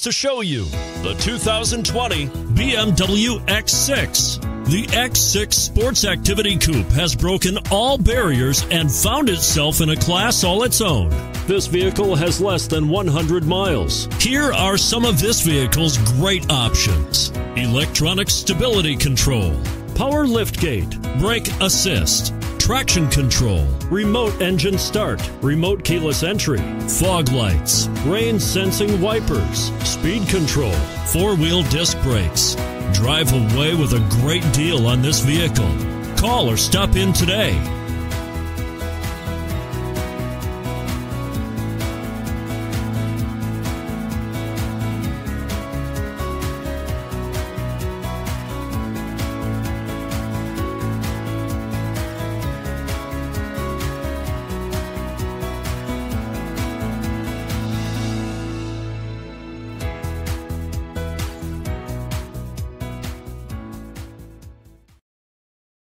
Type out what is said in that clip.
to show you the 2020 BMW X6. The X6 Sports Activity Coupe has broken all barriers and found itself in a class all its own. This vehicle has less than 100 miles. Here are some of this vehicle's great options electronic stability control, power liftgate, brake assist traction control, remote engine start, remote keyless entry, fog lights, rain sensing wipers, speed control, four wheel disc brakes. Drive away with a great deal on this vehicle. Call or stop in today.